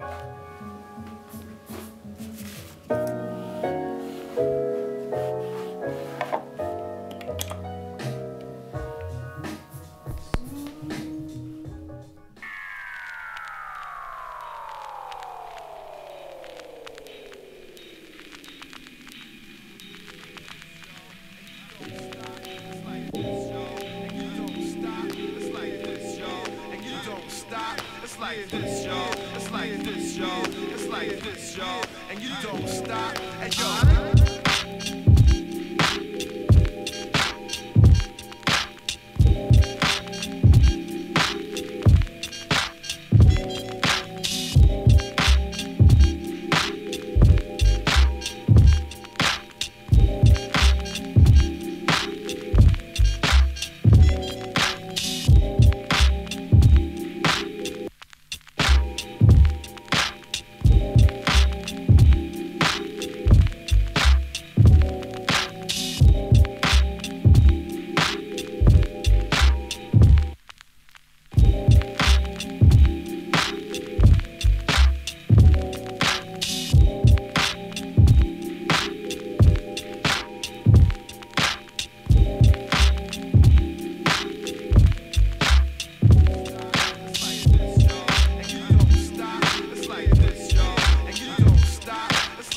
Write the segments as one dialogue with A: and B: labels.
A: It's like this, y'all. It's like this, y'all. It's like this, y'all. And you don't stop. And yo.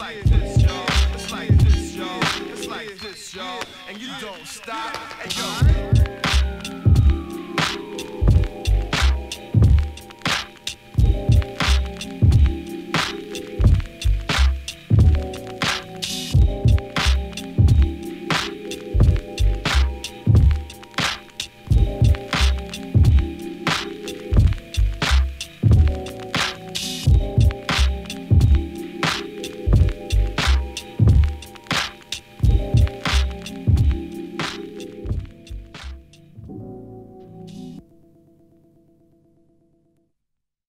A: like this, y'all. It's like this, y'all. It's like this, y'all. And you don't stop. And yo.